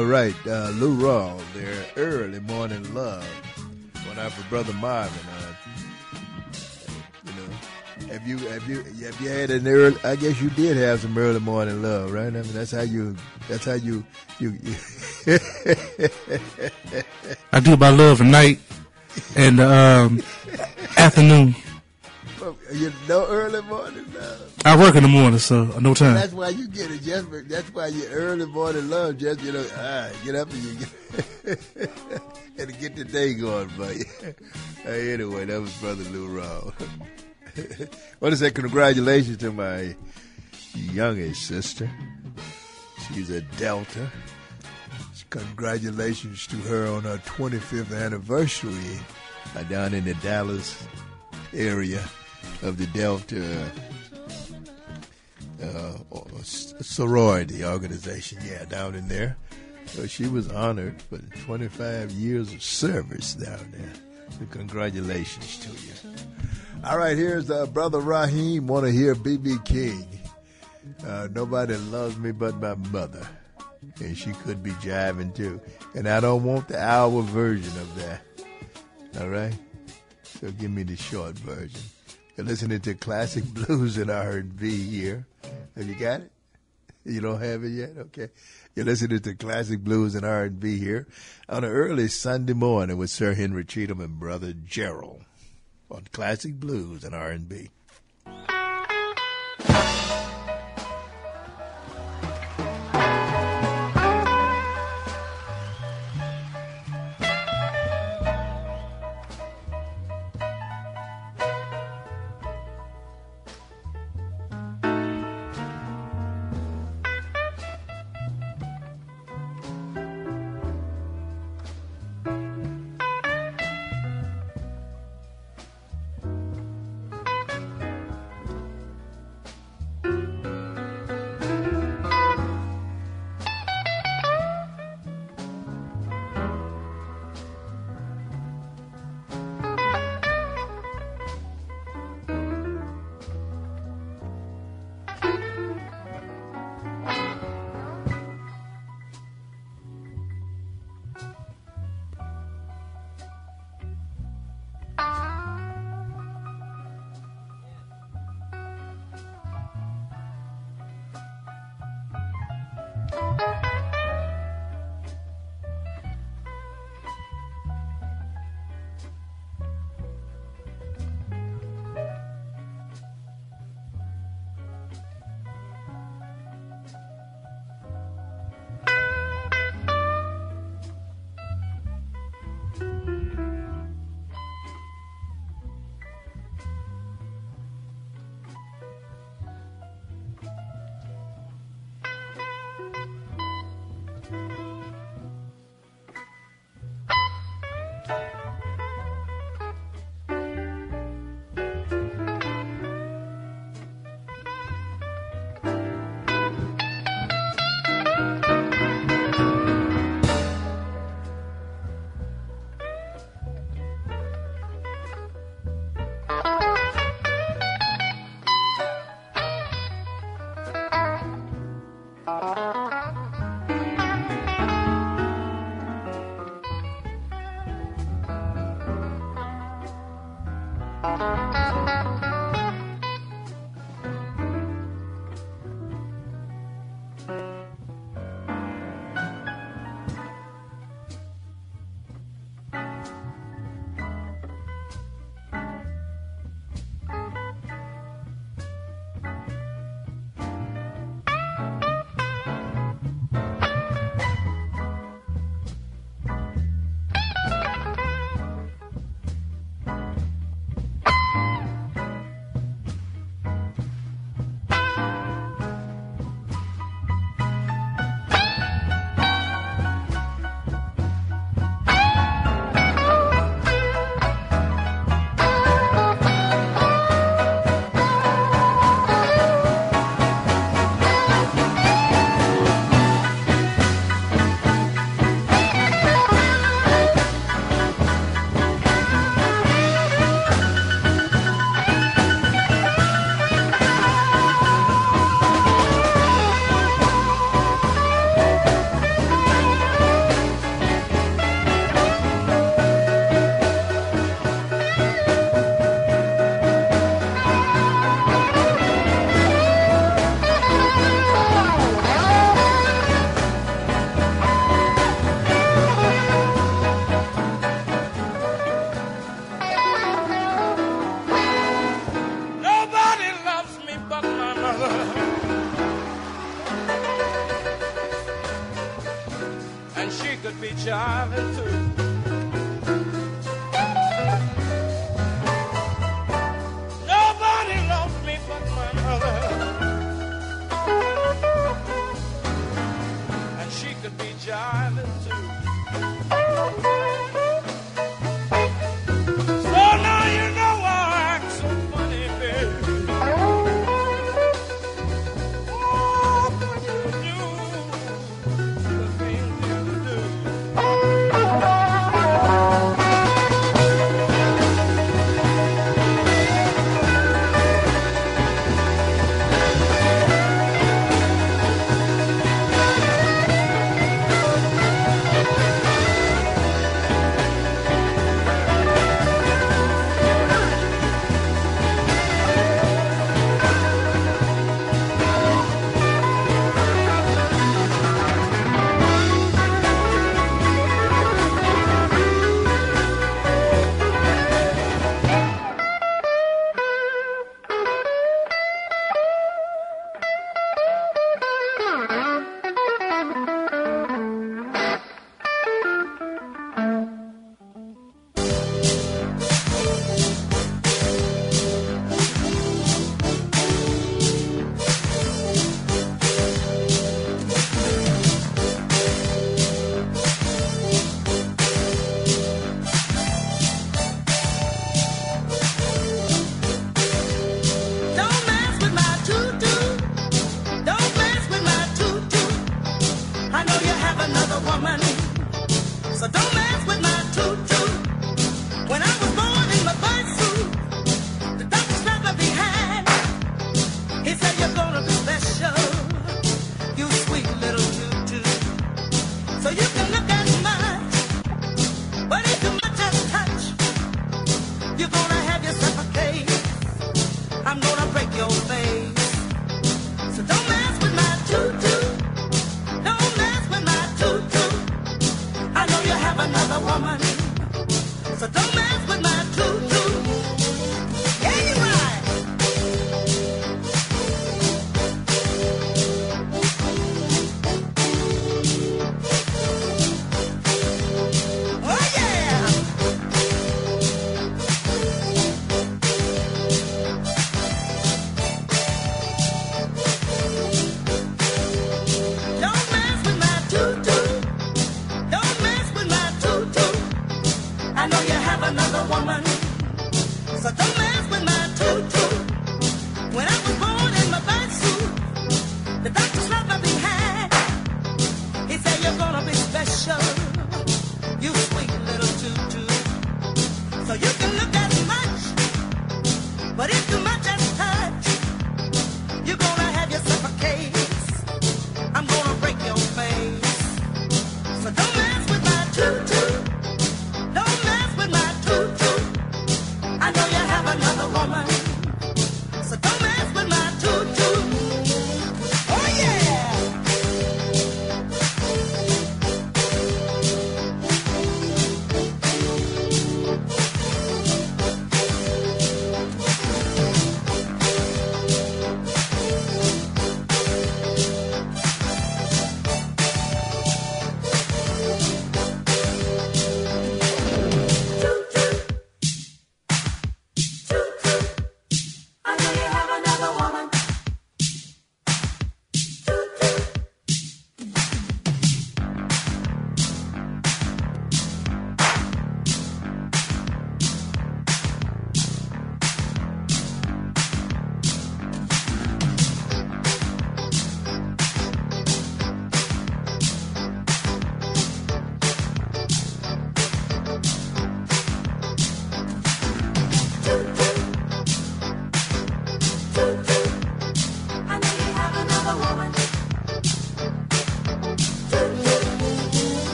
All right,
uh, Lou Rawl, their early morning love. One out brother Marvin. Uh, you know, have you have you have you had an early? I guess you did have some early morning love, right? I mean, that's how you. That's how you. You. you
I do my love at night and um, afternoon.
You know, early morning love.
I work in the morning, so no time.
That's why you get it, just. for- That's why you early morning love, just you know, ah, get up and you get and get the day going for you. Hey, anyway, that was brother Lou Raw. what is that? Congratulations to my youngest sister. She's a Delta. Congratulations to her on her 25th anniversary uh, down in the Dallas area of the Delta uh, s- sorority organization. Yeah, down in there. So she was honored for 25 years of service down there. So congratulations to you. All right, here's uh, Brother Raheem. Want to hear BB King. Uh, nobody loves me but my mother. And she could be jiving too. And I don't want the hour version of that. All right? So give me the short version. You're listening to classic blues and R&B here. Have you got it? You don't have it yet? Okay. You're listening to classic blues and R&B here on an early Sunday morning with Sir Henry Cheatham and brother Gerald on classic blues and R&B.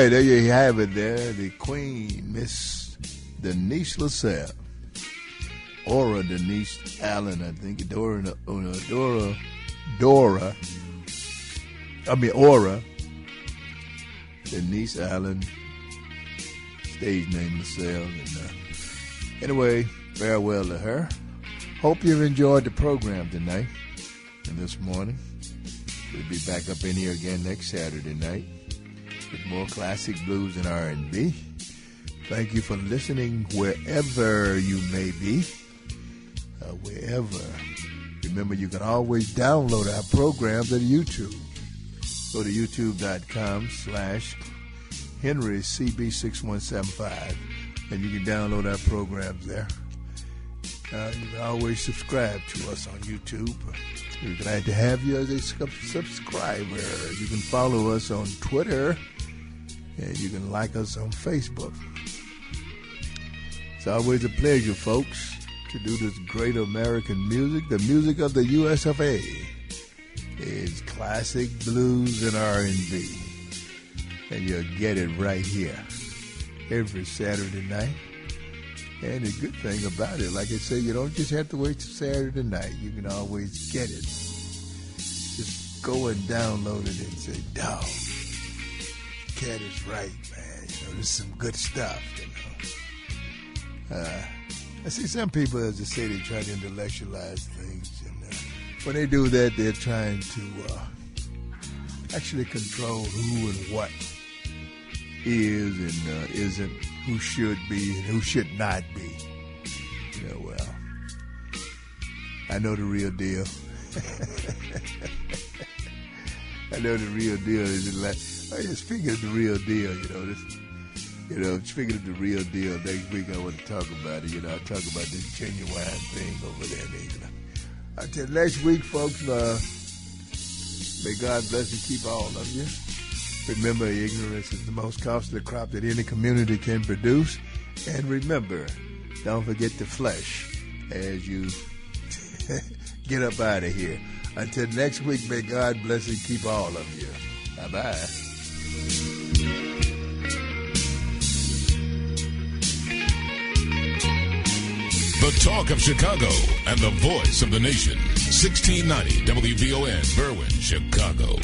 Right,
there you have it. There, the Queen, Miss Denise LaSalle, Ora Denise Allen, I think. Dora, uh, Dora, Dora. I mean Ora. Denise Allen, stage name LaSalle. And uh, anyway, farewell to her. Hope you've enjoyed the program tonight and this morning. We'll be back up in here again next Saturday night with more classic blues and R&B. Thank you for listening wherever you may be, uh, wherever. Remember, you can always download our programs at YouTube. Go to youtube.com slash Henry CB6175 and you can download our programs there. Uh, you can always subscribe to us on YouTube. We're glad to have you as a subscriber. You can follow us on Twitter and you can like us on Facebook. It's always a pleasure, folks, to do this great American music. The music of the USFA. is classic blues and R&B. And you'll get it right here every Saturday night. And the good thing about it, like I say, you don't just have to wait till Saturday night. You can always get it. Just go and download it and say, dog, cat is right, man. You know, there's some good stuff, you know. Uh, I see some people, as I say, they try to intellectualize things. And uh, when they do that, they're trying to uh, actually control who and what is and uh, isn't, who should be and who should not be. You know, well, I know the real deal. I know the real deal is like, oh, just figured the real deal, you know, this, you know, speaking the real deal, next week I want to talk about it. You know, I'll talk about this genuine thing over there. You know. Until next week, folks, uh, may God bless and keep all of you. Remember, ignorance is the most costly crop that any community can produce. And remember, don't forget the flesh as you get up out of here. Until next week, may God bless and keep all of you. Bye bye.
The talk of Chicago and the voice of the nation. 1690 WVON, Berwyn, Chicago.